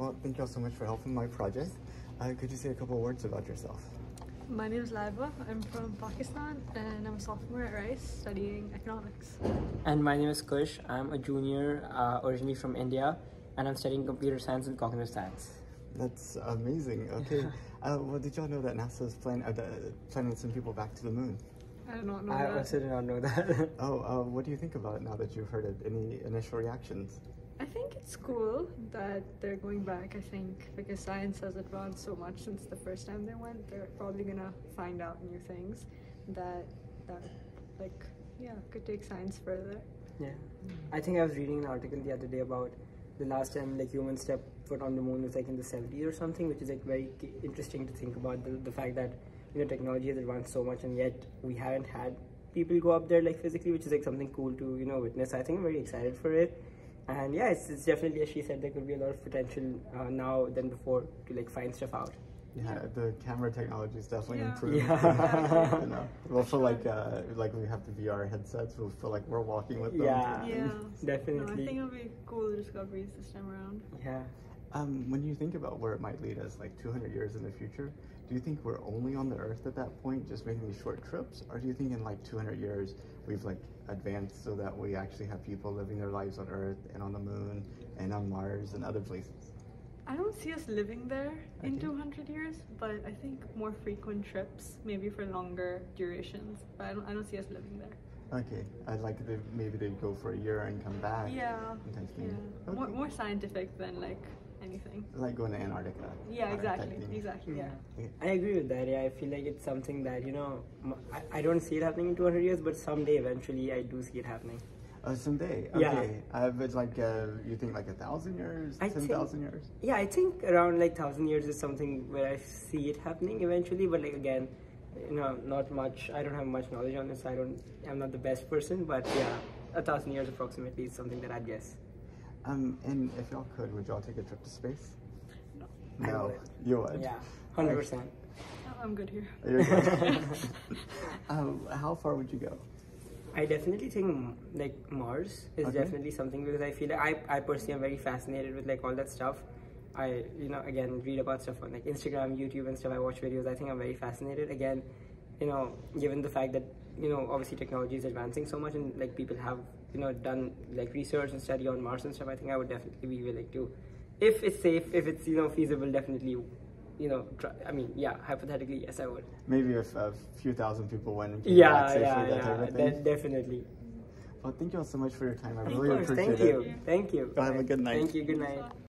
Well, thank you all so much for helping my project. Uh, could you say a couple of words about yourself? My name is Laiba. I'm from Pakistan and I'm a sophomore at Rice studying economics. And my name is Kush. I'm a junior, uh, originally from India, and I'm studying computer science and cognitive science. That's amazing. Okay. uh, well, did y'all know that NASA is plan- uh, planning to send people back to the moon? I do not know I that. also did not know that. Oh, uh, what do you think about it now that you've heard it? Any initial reactions? I think it's cool that they're going back, I think, because science has advanced so much since the first time they went. They're probably gonna find out new things that, that like, yeah, could take science further. yeah. I think I was reading an article the other day about the last time like humans stepped foot on the moon was like in the 70s or something, which is like very interesting to think about the, the fact that you know technology has advanced so much and yet we haven't had people go up there like physically, which is like something cool to you know witness. I think I'm very excited for it. And yeah, it's, it's definitely as she said, there could be a lot of potential uh, now than before to like find stuff out. Yeah, the camera technology is definitely Yeah. improved. Yeah. you know, we'll feel like uh, like we have the VR headsets. We'll feel like we're walking with them. Yeah. Yeah. No, I think it'll be cool discoveries this time around. Yeah. Um, when you think about where it might lead us, like 200 years in the future, do you think we're only on the Earth at that point, just making these short trips, or do you think in like 200 years we've like advanced so that we actually have people living their lives on Earth and on the Moon and on Mars and other places? I don't see us living there in 200 years, but I think more frequent trips, maybe for longer durations. But I don't, I don't see us living there. Okay, I'd like they maybe they'd go for a year and come back. Yeah, yeah. thing. More, more scientific than like anything. Like going to Antarctica. Yeah, exactly, exactly. Yeah. I agree with that. Yeah, I feel like it's something that you know, I, I don't see it happening in 200 years, but someday eventually I do see it happening. Uh, someday. Yeah. Okay. Uh, but like, uh, you think like a thousand years, I ten think- thousand years? Yeah, I think around like thousand years is something where I see it happening eventually. But like again, you know, not much. I don't have much knowledge on this. I don't. I'm not the best person, but yeah, a thousand years approximately is something that I'd guess. Um, and if y'all could, would y'all take a trip to space? No. No, would. you would. Yeah, hundred percent. Oh, I'm good here. You're good. um, how far would you go? I definitely think like Mars is Okay. definitely something because I feel like I, I personally am very fascinated with like all that stuff. I you know again read about stuff on like Instagram, YouTube and stuff. I watch videos. I think I'm very fascinated. Again, you know, given the fact that you know obviously technology is advancing so much and like people have you know done like research and study on Mars and stuff. I think I would definitely be willing to, if it's safe, if it's you know feasible, definitely. You know, try, I mean, yeah, hypothetically, yes, I would. Maybe if a few thousand people went and came Yeah, back safely, yeah, that yeah, type of thing. de- definitely. Well, thank you all so much for your time. I Of really course, appreciate thank it. you. Thank you. Y'all have a good night. Thank you. Good night.